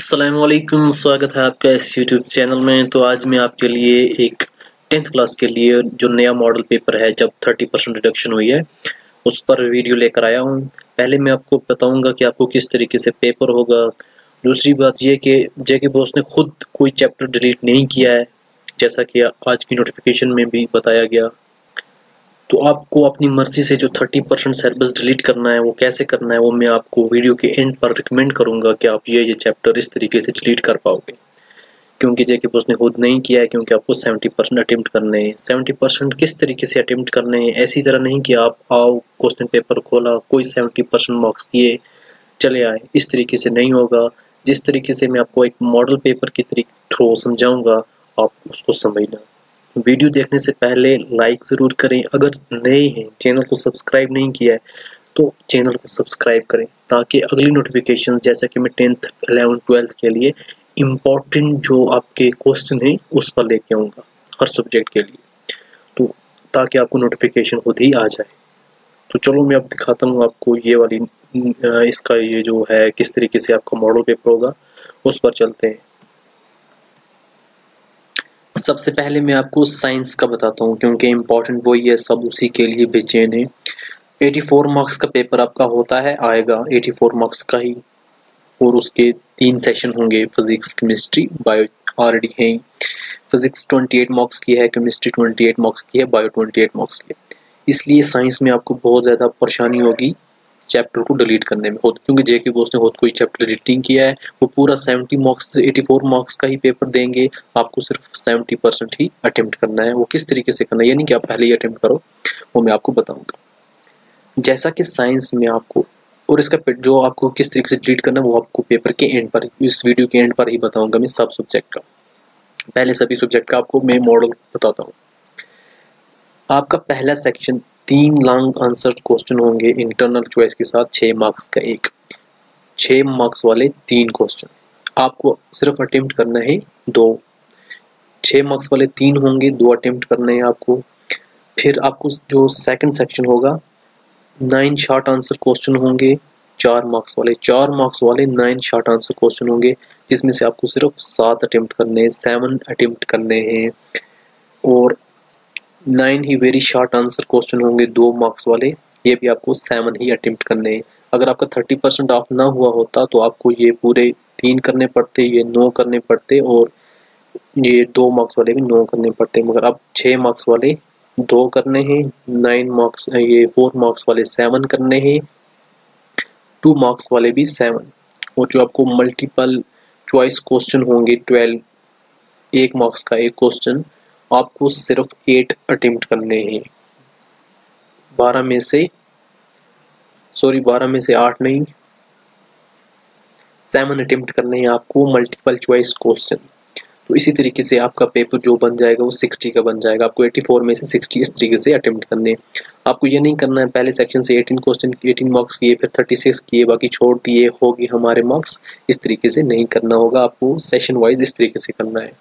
असलकुम स्वागत है आपका इस यूट्यूब चैनल में। तो आज मैं आपके लिए एक टेंथ क्लास के लिए जो नया मॉडल पेपर है, जब 30 परसेंट रिडक्शन हुई है, उस पर वीडियो लेकर आया हूँ। पहले मैं आपको बताऊँगा कि आपको किस तरीके से पेपर होगा। दूसरी बात यह कि जेके बॉस ने खुद कोई चैप्टर डिलीट नहीं किया है, जैसा कि आज की नोटिफिकेशन में भी बताया गया। तो आपको अपनी मर्ज़ी से जो 30 परसेंट सिलेबस डिलीट करना है, वो कैसे करना है, वो मैं आपको वीडियो के एंड पर रिकमेंड करूँगा कि आप ये ये चैप्टर इस तरीके से डिलीट कर पाओगे। क्योंकि जे कि उसने खुद नहीं किया है, क्योंकि आपको 70 परसेंट अटैम्प्ट करने हैं। 70 परसेंट किस तरीके से अटैम्प्ट करने हैं, ऐसी तरह नहीं कि आप आओ क्वेश्चन पेपर खोला, कोई 70 परसेंट मार्क्स किए, चले आए। इस तरीके से नहीं होगा। जिस तरीके से मैं आपको एक मॉडल पेपर की थ्रू समझाऊँगा, आप उसको समझना। वीडियो देखने से पहले लाइक ज़रूर करें। अगर नए हैं चैनल को सब्सक्राइब नहीं किया है तो चैनल को सब्सक्राइब करें ताकि अगली नोटिफिकेशन जैसा कि मैं टेंथ एलेवन ट्वेल्थ के लिए इम्पोर्टेंट जो आपके क्वेश्चन हैं, उस पर लेके आऊँगा हर सब्जेक्ट के लिए। तो ताकि आपको नोटिफिकेशन खुद ही आ जाए। तो चलो मैं अब दिखाता हूँ आपको ये वाली इसका ये जो है, किस तरीके से आपका मॉडल पेपर होगा, उस पर चलते हैं। सबसे पहले मैं आपको साइंस का बताता हूँ, क्योंकि इम्पोर्टेंट वही है, सब उसी के लिए बेचैन है। 84 मार्क्स का पेपर आपका होता है, आएगा 84 मार्क्स का ही, और उसके तीन सेशन होंगे फिजिक्स केमिस्ट्री बायो ऑलरेडी है। फिजिक्स 28 मार्क्स की है केमिस्ट्री 28 मार्क्स की है बायो 28 मार्क्स की है। इसलिए साइंस में आपको बहुत ज़्यादा परेशानी होगी। चैप्टर को डिलीट करने में। खुद क्योंकि जे के बोस ने खुद कोई चैप्टर डिलीटिंग किया है। वो पूरा 70 मार्क्स 84 मार्क्स का ही पेपर देंगे। आपको सिर्फ़ 70 परसेंट ही अटैम्प्ट करना है। वो किस तरीके से करना है, यानी कि आप पहले ही अटेम्प्ट करो। वो मैं आपको बताऊँगा। जैसा कि साइंस में आपको और इसका जो आपको किस तरीके से डिलीट करना है, वो आपको पेपर के एंड पर, इस वीडियो के एंड पर ही बताऊँगा मैं सब सब्जेक्ट का। पहले सभी सब्जेक्ट का आपको मैं मॉडल बताता हूँ। आपका पहला सेक्शन तीन लॉन्ग आंसर क्वेश्चन होंगे इंटरनल चॉइस के साथ छः मार्क्स का एक। छः मार्क्स वाले तीन क्वेश्चन आपको सिर्फ़ अटेम्प्ट करना है दो। छः मार्क्स वाले तीन होंगे, दो अटेम्प्ट करने हैं आपको। फिर आपको जो सेकंड सेक्शन होगा नाइन शार्ट आंसर क्वेश्चन होंगे, चार मार्क्स वाले। चार मार्क्स वाले नाइन शार्ट आंसर क्वेश्चन होंगे, जिसमें से आपको सिर्फ़ सात अटेम्प्ट करने हैं सेवन अटेम्प्ट करने हैं। और नाइन ही वेरी शॉर्ट आंसर क्वेश्चन होंगे, दो मार्क्स वाले। ये भी आपको सेवन ही अटेम्प्ट करने हैं। अगर आपका थर्टी परसेंट ऑफ़ ना हुआ होता तो आपको ये पूरे तीन करने पड़ते, ये नौ करने पड़ते, और ये दो मार्क्स वाले भी नौ करने पड़ते। मगर अब छः मार्क्स वाले दो करने हैं नाइन मार्क्स ये फोर मार्क्स वाले सेवन करने हैं टू मार्क्स वाले भी सेवन और जो आपको मल्टीपल चॉइस क्वेश्चन होंगे ट्वेल्व एक मार्क्स का एक क्वेश्चन आपको सिर्फ़ एट अटेम्प्ट करने हैं। बारह में से सॉरी बारह में से आठ नहीं सेवन अटेम्प्ट करने हैं आपको मल्टीपल चॉइस क्वेश्चन तो इसी तरीके से आपका पेपर जो बन जाएगा वो सिक्सटी का बन जाएगा। आपको एटी फोर में से सिक्सटी इस तरीके से अटेम्प्ट करने आपको ये नहीं करना है, पहले सेक्शन से एटीन क्वेश्चन एटीन मार्क्स किए, फिर थर्टी सिक्स किए, बाकी छोड़ दिए होगी हमारे मार्क्स इस तरीके से नहीं करना होगा, आपको सेशन वाइज इस तरीके से करना है।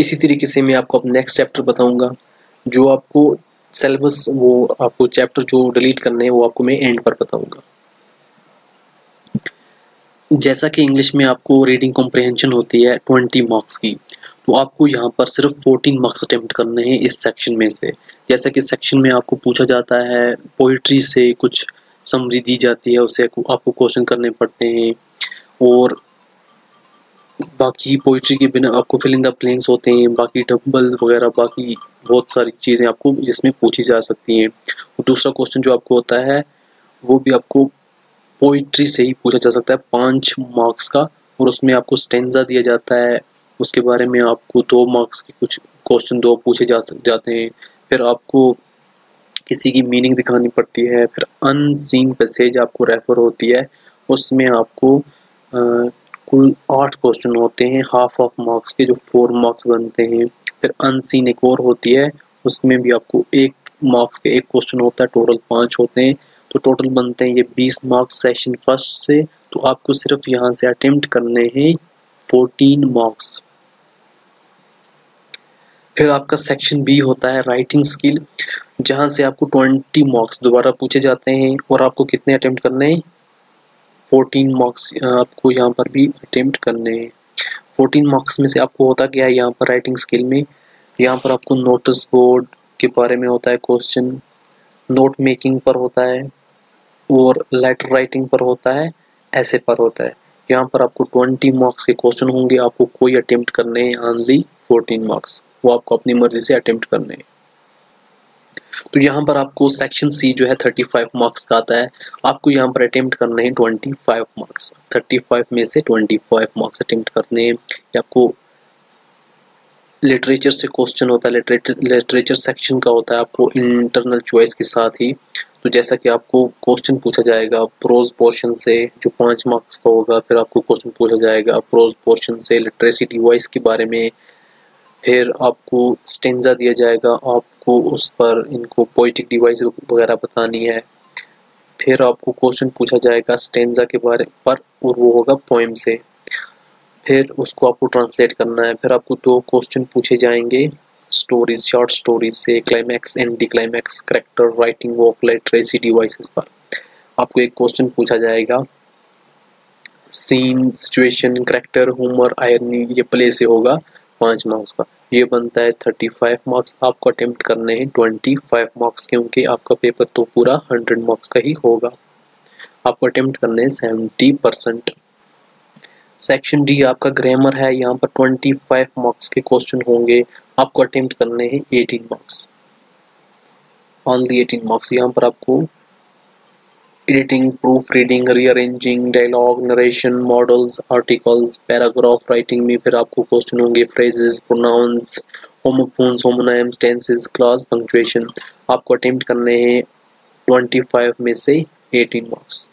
इसी तरीके से मैं आपको अब नेक्स्ट चैप्टर बताऊँगा, जो आपको सिलेबस वो आपको चैप्टर जो डिलीट करने हैं, वो आपको मैं एंड पर बताऊँगा। जैसा कि इंग्लिश में आपको रीडिंग कॉम्प्रहेंशन होती है ट्वेंटी मार्क्स की तो आपको यहाँ पर सिर्फ़ फोर्टीन मार्क्स अटेम्प्ट करने हैं इस सेक्शन में से। जैसा कि सेक्शन में आपको पूछा जाता है पोइट्री से कुछ समरी दी जाती है, उसे आपको क्वेश्चन करने पड़ते हैं, और बाकी पोइट्री के बिना आपको फिलिंग द प्लेन्स होते हैं, बाकी डबल वगैरह, बाकी बहुत सारी चीज़ें आपको जिसमें पूछी जा सकती हैं। दूसरा क्वेश्चन जो आपको होता है, वो भी आपको पोइट्री से ही पूछा जा सकता है, पाँच मार्क्स का, और उसमें आपको स्टेंजा दिया जाता है। उसके बारे में आपको दो मार्क्स के कुछ क्वेश्चन दो पूछे जा जाते हैं। फिर आपको किसी की मीनिंग दिखानी पड़ती है, फिर अनसीन पैसेज आपको रेफर होती है, उसमें आपको कुल आठ क्वेश्चन होते हैं। हाफ़ ऑफ़ मार्क्स के जो फोर मार्क्स बनते हैं, फिर अनसीन एक और होती है, उसमें भी आपको एक मार्क्स के एक क्वेश्चन होता है टोटल पाँच होते हैं। तो टोटल बनते हैं ये बीस मार्क्स सेशन फ़र्स्ट से। तो आपको सिर्फ़ यहाँ से अटेम्प्ट करने हैं फोर्टीन मार्क्स फिर आपका सेक्शन बी होता है राइटिंग स्किल जहाँ से आपको ट्वेंटी मार्क्स दोबारा पूछे जाते हैं और आपको कितने अटेम्प्ट करने हैं? फोर्टीन मार्क्स आपको यहाँ पर भी अटेम्प्ट करने हैं। फोर्टीन मार्क्स में से आपको होता क्या है यहाँ पर राइटिंग स्किल में? यहाँ पर आपको नोटिस बोर्ड के बारे में होता है क्वेश्चन नोट मेकिंग पर होता है और लेटर राइटिंग पर होता है ऐसे पर होता है। यहाँ पर आपको ट्वेंटी मार्क्स के क्वेश्चन होंगे, आपको कोई अटेम्प्ट करने हैं ऑनली फोर्टीन मार्क्स वो आपको अपनी मर्ज़ी से अटेम्प्ट करने हैं। तो यहाँ पर आपको सेक्शन सी जो है थर्टी फाइव मार्क्स का आता है। आपको यहाँ पर अटेम्प्ट करने हैं twenty five marks thirty five में से ट्वेंटी फाइव मार्क्स अटेम्प्ट करने हैं। आपको लिटरेचर से क्वेश्चन होता है। लिटरेचर सेक्शन का होता है आपको इंटरनल चॉइस के साथ ही। तो जैसा कि आपको क्वेश्चन पूछा जाएगा प्रोज पोर्शन से जो पाँच मार्क्स का होगा, फिर आपको क्वेश्चन पूछा जाएगा प्रोज पोर्शन से लिटरेसी डिवाइस के बारे में। फिर आपको स्टेंजा दिया जाएगा, आपको उस पर इनको पोइटिक डिवाइस वगैरह बतानी है। फिर आपको क्वेश्चन पूछा जाएगा स्टेंजा के बारे, पर और वो होगा पोइम से। फिर उसको आपको ट्रांसलेट करना है। फिर आपको दो क्वेश्चन पूछे जाएँगे स्टोरीज शॉर्ट स्टोरीज से climax anti climax character writing of literacy devices पर। आपको एक क्वेश्चन पूछा जाएगा scene situation character humour irony ये प्ले से होगा। पाँच मार्क्स का। ये बनता है थर्टी फाइव मार्क्स आपको अटेम्प्ट करने हैं ट्वेंटी फाइव मार्क्स क्योंकि आपका पेपर तो पूरा हंड्रेड मार्क्स का ही होगा। आपको अटेम्प्ट करने हैं सेवेंटी परसेंट सेक्शन डी आपका ग्रामर है। यहाँ पर ट्वेंटी फाइव मार्क्स के क्वेश्चन होंगे। आपको अटेम्प्ट करने हैं eighteen marks only eighteen marks यहाँ पर आपको proofreading rearranging dialogue narration modals articles paragraph writing में फिर आपको क्वेश्चन होंगे phrases pronouns homophones homonyms tenses class punctuation आपको अटेम्प्ट करने हैं 25 में से 18 मार्क्स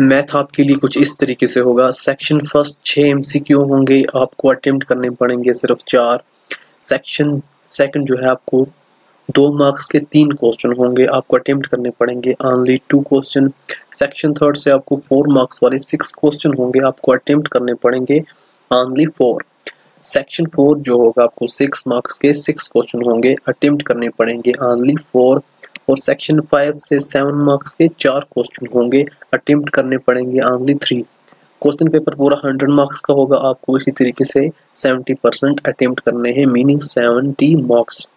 मैथ आपके लिए कुछ इस तरीके से होगा। सेक्शन फ़र्स्ट छः एमसीक्यू होंगे, आपको अटेम्प्ट करने पड़ेंगे सिर्फ़ चार। सेक्शन सेकंड जो है आपको दो मार्क्स के तीन क्वेश्चन होंगे, आपको अटेम्प्ट करने पड़ेंगे only two question section third से आपको फोर मार्क्स वाले सिक्स क्वेश्चन होंगे, आपको अटेम्प्ट करने पड़ेंगे ऑनली फोर सेक्शन फोर जो होगा, आपको सिक्स मार्क्स के सिक्स क्वेश्चन होंगे अटेम्प्ट करने पड़ेंगे ऑनली फोर और सेक्शन फाइव से सेवन मार्क्स के चार क्वेश्चन होंगे अटेम्प्ट करने पड़ेंगे ऑनली थ्री क्वेश्चन पेपर पूरा हंड्रेड मार्क्स का होगा, आपको इसी तरीके से सेवेंटी परसेंट अटेम्प्ट करने हैं मीनिंग सेवेंटी मार्क्स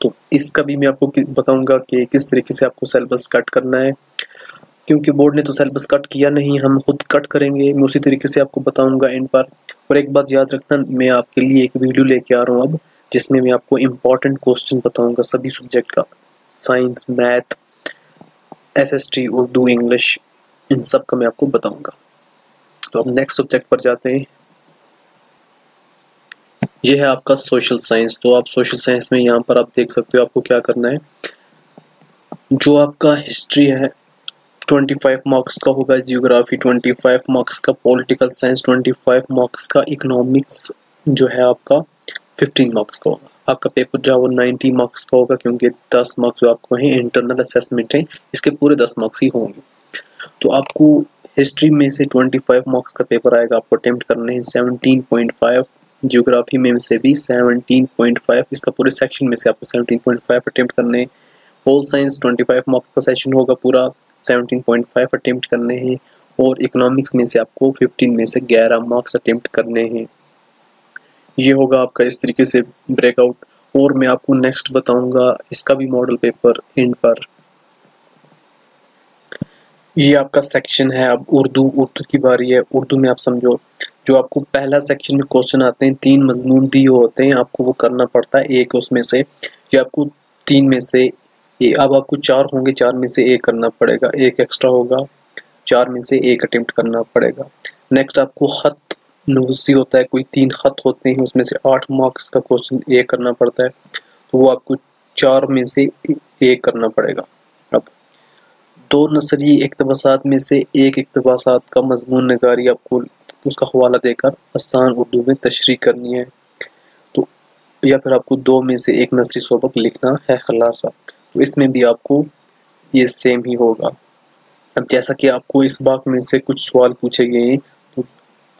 तो इसका भी मैं आपको बताऊँगा कि किस तरीके से आपको सेलेबस कट करना है। क्योंकि बोर्ड ने तो सेलेबस कट किया नहीं, हम खुद कट करेंगे। मैं उसी तरीके से आपको बताऊँगा एंड पर। और एक बात याद रखना, मैं आपके लिए एक वीडियो लेके आ रहा हूँ अब, जिसमें मैं आपको इम्पोर्टेंट क्वेश्चन बताऊँगा सभी सब्जेक्ट का। Science math S S T Urdu English इन सब का मैं आपको बताऊँगा। तो अब नेक्स्ट सब्जेक्ट पर जाते हैं। ये है आपका सोशल साइंस तो आप सोशल साइंस में यहाँ पर आप देख सकते हो आपको क्या करना है। जो आपका हिस्ट्री है 25 मार्क्स का होगा जियोग्राफी 25 मार्क्स का पॉलिटिकल साइंस 25 मार्क्स का इकोनॉमिक्स जो है आपका 15 मार्क्स का होगा। आपका पेपर जो है वो 90 मार्क्स का होगा क्योंकि 10 मार्क्स जो आपको हैं इंटरनल असेसमेंट है, इसके पूरे 10 मार्क्स ही होंगे। तो आपको हिस्ट्री में से 25 मार्क्स का पेपर आएगा, आपको अटेम्प्ट करने हैं 17.5 जियोग्राफी में से भी 17.5 इसका पूरे सेक्शन में से आपको 17.5 अटेम्प्ट करने होल साइंस 25 मार्क्स का सेशन होगा पूरा 17.5 अटेम्प्ट करने हैं। और इकोनॉमिक्स में से आपको 15 में से 11 मार्क्स अटेम्प्ट करने हैं। ये होगा आपका इस तरीके से ब्रेकआउट और मैं आपको नेक्स्ट बताऊँगा इसका भी मॉडल पेपर एंड पर। ये आपका सेक्शन है, अब उर्दू उर्दू की बारी है। उर्दू में आप समझो। जो आपको पहला सेक्शन में क्वेश्चन आते हैं, तीन मजमून दिए होते हैं, आपको वो करना पड़ता है एक उसमें से या आपको तीन में से अब आपको चार होंगे, चार में से एक करना पड़ेगा, एक एक्स्ट्रा होगा, चार में से एक अटेम्प्ट करना पड़ेगा। नेक्स्ट आपको खत, नवसी होता है, कोई तीन खत होते हैं, उसमें से आठ मार्क्स का क्वेश्चन एक करना पड़ता है तो वो आपको चार में से एक करना पड़ेगा। अब दो नसरी इकतबासात में से एक इकतबासात का मजमून नगारी आपको उसका हवाला देकर आसान उर्दू में तशरी करनी है। तो या फिर आपको दो में से एक नसरी सबक लिखना है खलासा। तो इसमें भी आपको ये सेम ही होगा। अब जैसा कि आपको इस बाग में से कुछ सवाल पूछे गए हैं तो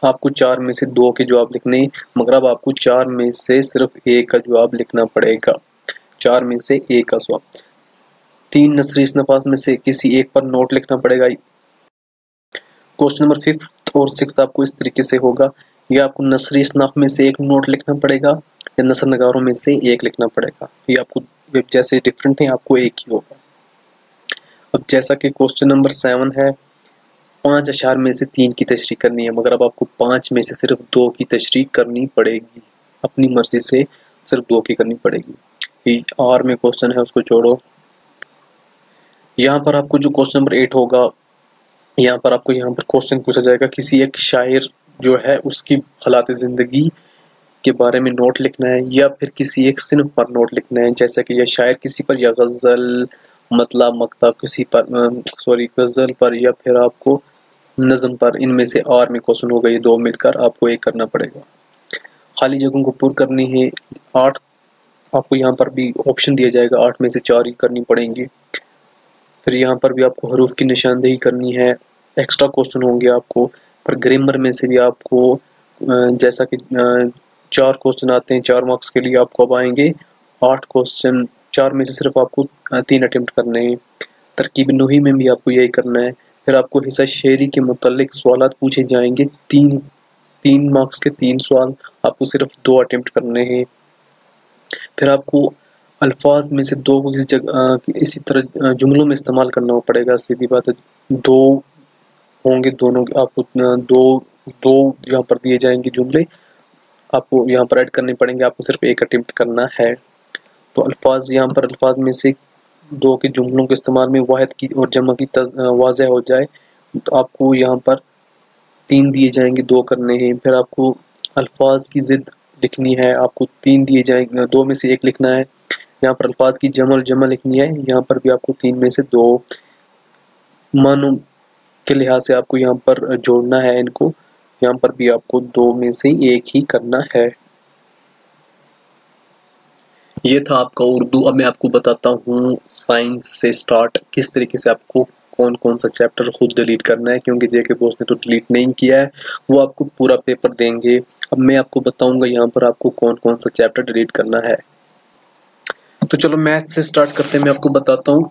आपको चार में से दो के जवाब लिखने मगर अब आपको चार में से सिर्फ़ एक का जवाब लिखना पड़ेगा। चार में से एक का जवाब तीन नसरी इस नफास में से किसी एक पर नोट लिखना पड़ेगा क्वेश्चन नंबर फिफ्थ और सिक्स आपको इस तरीके से होगा। या आपको नसरी स्नाफ में से एक नोट लिखना पड़ेगा या नसर नगारों में से एक लिखना पड़ेगा। ये आपको जैसे डिफरेंट है, आपको एक ही होगा। अब जैसा कि क्वेश्चन नंबर सेवन है, पाँच अशार में से तीन की तशरी करनी है, मगर अब आपको पाँच में से सिर्फ़ दो की तशरी करनी पड़ेगी। अपनी मर्ज़ी से सिर्फ़ दो की करनी पड़ेगी। और में क्वेश्चन है, उसको छोड़ो यहाँ पर आपको जो क्वेश्चन नंबर एट होगा यहाँ पर आपको यहाँ पर क्वेश्चन पूछा जाएगा, किसी एक शायर जो है उसकी हालात ज़िंदगी के बारे में नोट लिखना है या फिर किसी एक सिनफ पर नोट लिखना है, जैसा कि यह शायर किसी पर या गज़ल मतला मकता किसी पर सॉरी गज़ल पर या फिर आपको नज़म पर, इनमें से आर में क्वेश्चन होगा ये दो मिलकर आपको एक करना पड़ेगा। खाली जगहों को पूर करनी है, आठ आपको यहाँ पर भी ऑप्शन दिया जाएगा, आठ में से चार ही करनी पड़ेंगी। फिर यहाँ पर भी आपको हरूफ की निशानदेही करनी है। एक्स्ट्रा क्वेश्चन होंगे आपको। पर ग्रामर में से भी आपको जैसा कि चार क्वेश्चन आते हैं, चार मार्क्स के लिए आपको अब आएँगे। आठ क्वेश्चन चार में से सिर्फ़ आपको तीन अटेम्प्ट करने हैं। तरकीब नोही में भी आपको यही करना है। फिर आपको हिस्सा शेरी के मुतलिक सवाल पूछे जाएँगे। तीन तीन मार्क्स के तीन सवाल आपको सिर्फ़ दो अटेम्प्ट करने हैं। फिर आपको अल्फाज में से दो को किसी जगह इसी तरह जुमलों में इस्तेमाल करना पड़ेगा, सीधी बात है। दो होंगे दोनों आपको दो दो यहाँ पर दिए जाएँगे जुमले, आपको यहाँ पर ऐड करने पड़ेंगे, आपको सिर्फ़ एक अटेम्प्ट करना है। तो अल्फाज, यहाँ पर अल्फाज में से दो के जुमलों के इस्तेमाल में वाहिद की और जमा की वाज हो जाए तो आपको यहाँ पर तीन दिए जाएँगे, दो करने हैं। फिर आपको अल्फाज की ज़िद लिखनी है, आपको तीन दिए जाएँगे, दो में से एक लिखना है। यहाँ पर अल्फाज की जमल जमा लिखनी है। यहाँ पर भी आपको तीन में से दो मानो के लिहाज से आपको यहाँ पर जोड़ना है इनको। यहाँ पर भी आपको दो में से एक ही करना है। ये था आपका उर्दू। अब मैं आपको बताता हूँ साइंस से स्टार्ट किस तरीके से आपको कौन कौन सा चैप्टर खुद डिलीट करना है, क्योंकि जेके बोस ने तो डिलीट नहीं किया है। वो आपको पूरा पेपर देंगे। अब मैं आपको बताऊँगा यहाँ पर आपको कौन कौन सा चैप्टर डिलीट करना है। तो चलो मैथ से स्टार्ट करते हैं, मैं आपको बताता हूँ।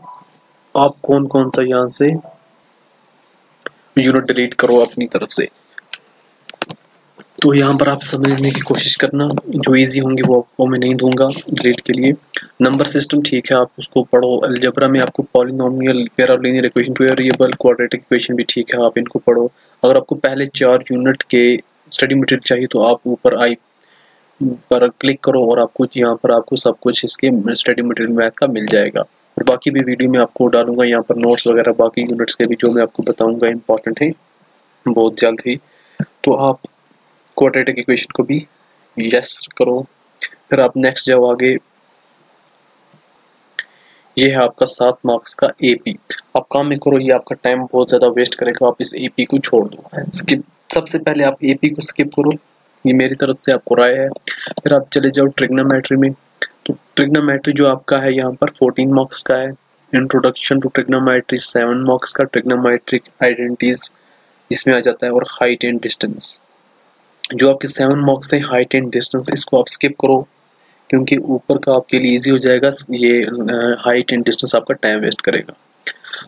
आप कौन कौन सा यहाँ से यूनिट डिलीट करो अपनी तरफ़ से। तो यहाँ पर आप समझने की कोशिश करना, जो इजी होंगे वो आपको मैं नहीं दूँगा डिलीट के लिए। नंबर सिस्टम ठीक है, आप उसको पढ़ो। अलजबरा में आपको polynomial equation two variable quadratic equation भी ठीक है, आप इनको पढ़ो। अगर आपको पहले चार यूनिट के स्टडी मटेरियल चाहिए तो आप ऊपर आई पर क्लिक करो और आपको यहाँ पर आपको सब कुछ इसके स्टडी मटेरियल मैथ का मिल जाएगा। और बाकी भी वीडियो में आपको डालूँगा, यहाँ पर नोट्स वगैरह, बाकी यूनिट्स के भी जो मैं आपको बताऊँगा इंपॉर्टेंट है, बहुत जल्द ही। तो आप क्वाड्रेटिक इक्वेशन को भी यस करो। फिर आप नेक्स्ट जाओ आगे। ये है आपका सात मार्क्स का एपी आप काम में करो, ये आपका टाइम बहुत ज़्यादा वेस्ट करेगा, आप इस एपी को छोड़ दो। सबसे पहले आप एपी को स्किप करो। ये मेरी तरफ़ से आपको राय है। फिर आप चले जाओ ट्रिग्नोमेट्री में। तो ट्रिग्नोमेट्री जो आपका है यहाँ पर 14 मार्क्स का है। Introduction to trigonometry seven marks का ट्रिग्नोमेट्रिक आइडेंटिटीज इसमें आ जाता है और हाइट एंड डिस्टेंस जो आपके सेवन मार्क्स है हाइट एंड डिस्टेंस इसको आप स्किप करो, क्योंकि ऊपर का आपके लिए इजी हो जाएगा, ये हाइट एंड डिस्टेंस आपका टाइम वेस्ट करेगा।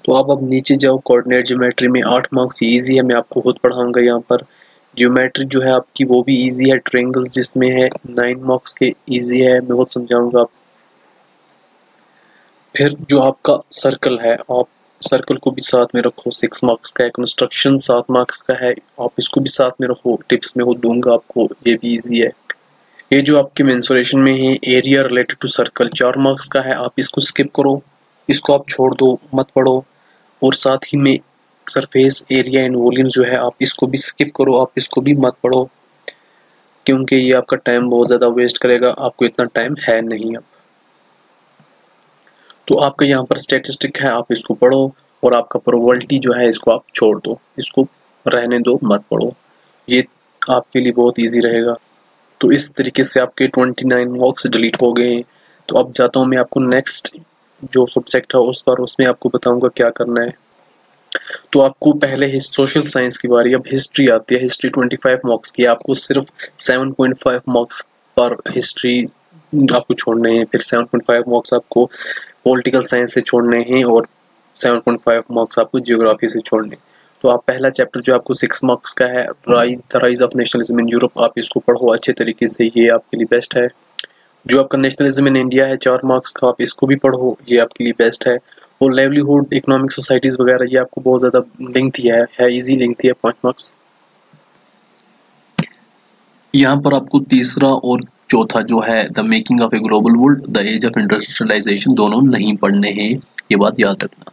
तो आप अब नीचे जाओ कोऑर्डिनेट ज्योमेट्री में आठ मार्क्स ये ईजी है, मैं आपको खुद पढ़ाऊँगा यहाँ पर। ज्योमेट्री जो है आपकी, वो भी इजी है ट्रेंगल्स जिसमें है नाइन मार्क्स के इजी है, मैं खुद समझाऊँगा। फिर जो आपका सर्कल है, आप सर्कल को भी साथ में रखो सिक्स मार्क्स का है कंस्ट्रक्शन सात मार्क्स का है, आप इसको भी साथ में रखो टिप्स में वो दूँगा आपको, ये भी इजी है। ये जो आपके मेंसुरेशन में है एरिया रिलेटेड टू सर्कल चार मार्क्स का है, आप इसको स्किप करो, इसको आप छोड़ दो, मत पढ़ो, और साथ ही में सरफेस एरिया एंड वॉल्यूम जो है, आप इसको भी स्किप करो, आप इसको भी मत पढ़ो, क्योंकि ये आपका टाइम बहुत ज़्यादा वेस्ट करेगा, आपको इतना टाइम है नहीं अब। तो आपका यहाँ पर स्टेटिस्टिक है, आप इसको पढ़ो और आपका प्रोबेबिलिटी जो है, इसको आप छोड़ दो, इसको रहने दो, मत पढ़ो। ये आपके लिए बहुत ईजी रहेगा। तो इस तरीके से आपके 29 वॉक्स डिलीट हो गए हैं। तो अब जाता हूँ मैं आपको नेक्स्ट जो सब्जेक्ट है, उस पर, उसमें आपको बताऊँगा क्या करना है। तो आपको पहले सोशल साइंस की बारी, अब हिस्ट्री आती है हिस्ट्री 25 मार्क्स की, आपको सिर्फ़ 7.5 मार्क्स पर हिस्ट्री आपको छोड़ने हैं, फिर 7.5 मार्क्स आपको पॉलिटिकल साइंस से छोड़ने हैं और 7.5 मार्क्स आपको जियोग्राफी से छोड़ने तो आप पहला चैप्टर जो आपको सिक्स मार्क्स का है rise the rise of nationalism in Europe आप इसको पढ़ो, अच्छे तरीके से, ये आपके लिए बेस्ट है। जो आपका नेशनलिज्म इन इंडिया है, चार मार्क्स का, आप इसको भी पढ़ो, ये आपके लिए बेस्ट है। और लाइवलीहुड इकोनॉमिक सोसाइटीज़ वगैरह, ये आपको बहुत ज़्यादा लिंक है है इजी लिंक है पाँच मार्क्स यहाँ पर आपको तीसरा और चौथा जो है the making of a global world the age of industrialisation दोनों नहीं पढ़ने हैं, ये बात याद रखना।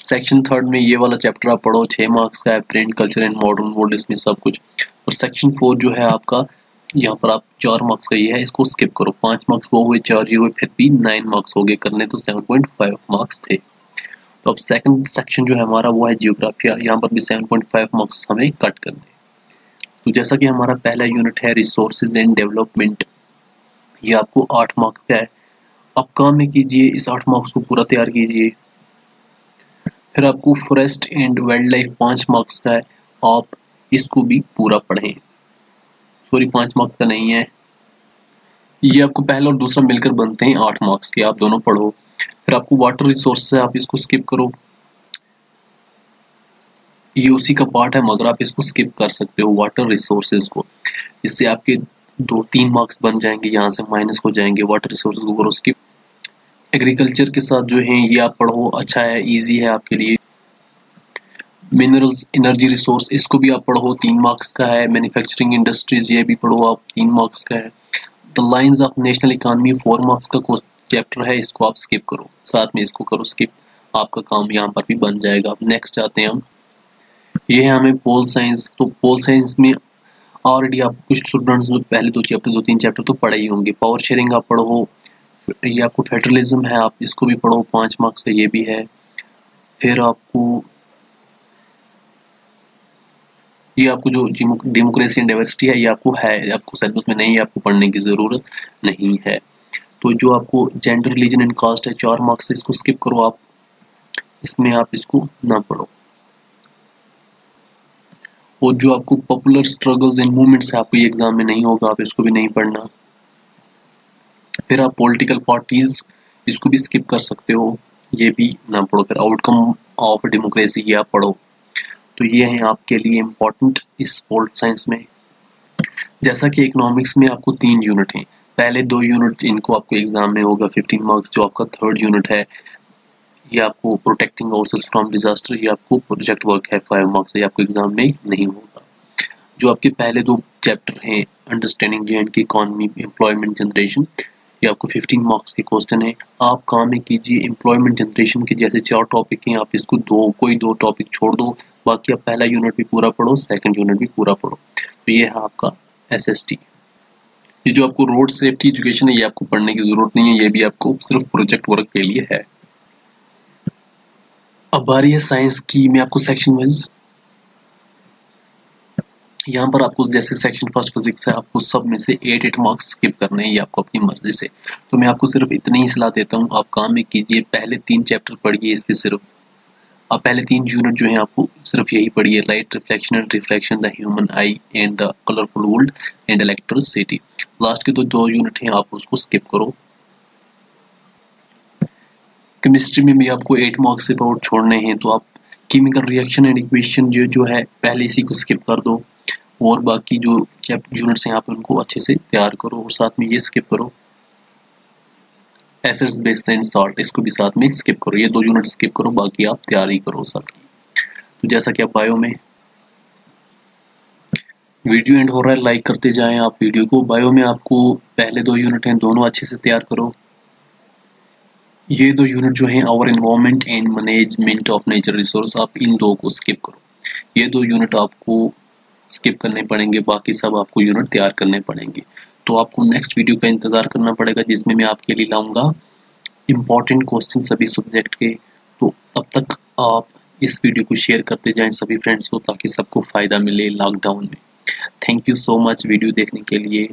सेक्शन थर्ड में ये वाला चैप्टर आप पढ़ो छः मार्क्स का है print culture and modern world इसमें सब कुछ। और सेक्शन फोर जो है आपका यहाँ पर आप चार मार्क्स का ये है, इसको स्किप करो। पाँच मार्क्स वो हुए, चार ये हुए, फिर भी नाइन मार्क्स हो गए करने तो सेवन पॉइंट फाइव मार्क्स थे। तो अब सेकंड सेक्शन जो है हमारा, वो है जियोग्राफिया यहाँ पर भी सेवन पॉइंट फाइव मार्क्स हमें कट करने तो जैसा कि हमारा पहला यूनिट है रिसोर्सेज एंड डेवलपमेंट ये आपको आठ मार्क्स का है। आप काम में कीजिए, इस आठ मार्क्स को पूरा तैयार कीजिए। फिर आपको फॉरेस्ट एंड वाइल्ड लाइफ पाँच मार्क्स का है। आप इसको भी पूरा पढ़ें। सॉरी पाँच मार्क्स का नहीं है। ये आपको पहला और दूसरा मिलकर बनते हैं आठ मार्क्स के, आप दोनों पढ़ो। फिर आपको वाटर रिसोर्स है, आप इसको स्किप करो। ये उसी का पार्ट है, मगर आप इसको स्किप कर सकते हो वाटर रिसोर्सेज को। इससे आपके दो तीन मार्क्स बन जाएँगे, यहाँ से माइनस हो जाएँगे वाटर रिसोर्सेज को करो स्किप एग्रीकल्चर के साथ जो है, ये आप पढ़ो अच्छा है इजी है आपके लिए। मिनरल्स एनर्जी रिसोर्स इसको भी आप पढ़ो, तीन मार्क्स का है मैन्युफैक्चरिंग इंडस्ट्रीज़ ये भी पढ़ो आप, तीन मार्क्स का है। The lines of national economy four marks का चैप्टर है, इसको आप स्किप करो। साथ में इसको करो स्किप आपका काम यहाँ पर भी बन जाएगा। नेक्स्ट आते हैं हम। ये है हमें पोल साइंस तो पोल साइंस में ऑलरेडी आप कुछ स्टूडेंट्स जो पहले दो चैप्टर दो तीन चैप्टर तो पढ़े ही होंगे। पावर शेयरिंग आप पढ़ो, ये आपको फेडरलिज्म है, आप इसको भी पढ़ो, पाँच मार्क्स का ये भी है। फिर आपको ये आपको जो डेमोक्रेसी एंड डाइवर्सिटी है, ये आपको है आपको सिलेबस में नहीं है, आपको पढ़ने की ज़रूरत नहीं है। तो जो आपको जेंडर रिलीजन एंड कास्ट है, चार मार्क्स इसको स्किप करो आप। इसमें आप इसको ना पढ़ो। और जो आपको पॉपुलर स्ट्रगल्स एंड मूवमेंट्स है, आपको ये एग्ज़ाम में नहीं होगा, आप इसको भी नहीं पढ़ना। फिर आप पॉलिटिकल पार्टीज़ इसको भी स्किप कर सकते हो, ये भी ना पढ़ो। फिर आउटकम ऑफ़ डेमोक्रेसी ये आप पढ़ो। तो ये है आपके लिए इम्पोर्टेंट इस पोल्ट साइंस में। जैसा कि इकोनॉमिक्स में आपको तीन यूनिट हैं। पहले दो यूनिट इनको आपको एग्ज़ाम में होगा 15 मार्क्स जो आपका थर्ड यूनिट है। ये आपको प्रोटेक्टिंग हाउसेस फ्रॉम डिजास्टर ये आपको प्रोजेक्ट वर्क है फाइव मार्क्स ये आपको एग्ज़ाम में नहीं होगा। जो आपके पहले दो चैप्टर हैं understanding J and K economy employment generation ये आपको 15 मार्क्स के क्वेश्चन है। आप काम कीजिए एम्प्लॉयमेंट जनरेशन के जैसे चार टॉपिक हैं, आप इसको दो, कोई दो टॉपिक छोड़ दो बाकी आप पहला यूनिट भी पूरा पढ़ो सेकंड यूनिट भी पूरा पढ़ो। तो ये है आपका एसएसटी ये जो आपको रोड सेफ्टी एजुकेशन है, ये आपको पढ़ने की ज़रूरत नहीं है, ये भी आपको सिर्फ़ प्रोजेक्ट वर्क के लिए है। अब बारी है साइंस की, मैं आपको सेक्शन वाइज यहाँ पर आपको जैसे सेक्शन फ़र्स्ट फिजिक्स है, आपको सब में से एट एट मार्क्स स्किप करने हैं, ये आपको अपनी मर्ज़ी से। तो मैं आपको सिर्फ़ इतनी ही सलाह देता हूँ, आप काम में कीजिए, पहले तीन चैप्टर पढ़िए, इसके सिर्फ़ आप पहले तीन यूनिट जो है आपको, सिर्फ़ यही पढ़िए light reflection and reflection the human eye and the colourful world and electricity last के तो दो यूनिट हैं, आप उसको स्किप करो। केमिस्ट्री में भी आपको एट मार्क्स अबाउट छोड़ने हैं तो आप केमिकल रिएक्शन एंड इक्वेशन जो जो है, पहले इसी को स्किप कर दो। और बाकी जो यूनिट्स हैं, आप उनको अच्छे से तैयार करो और साथ में ये स्किप करो। एसिड्स बेस एंड सॉल्ट इसको भी साथ में स्किप करो। ये दो यूनिट स्किप करो, बाकी आप तैयारी करो सबकी तो जैसा कि आप बायो में वीडियो एंड हो रहा है लाइक करते जाएँ आप वीडियो को। बायो में आपको पहले दो यूनिट हैं, दोनों अच्छे से तैयार करो। ये दो यूनिट जो हैं our environment and management of nature resource आप इन दो को स्किप करो। ये दो यूनिट आपको स्किप करने पड़ेंगे, बाकी सब आपको यूनिट तैयार करने पड़ेंगे। तो आपको नेक्स्ट वीडियो का इंतज़ार करना पड़ेगा, जिसमें मैं आपके लिए लाऊँगा इंपॉर्टेंट क्वेश्चन सभी सब्जेक्ट के। तो तब तक आप इस वीडियो को शेयर करते जाएँ सभी फ्रेंड्स को, ताकि सबको फ़ायदा मिले लॉकडाउन में। Thank you so much video देखने के लिए।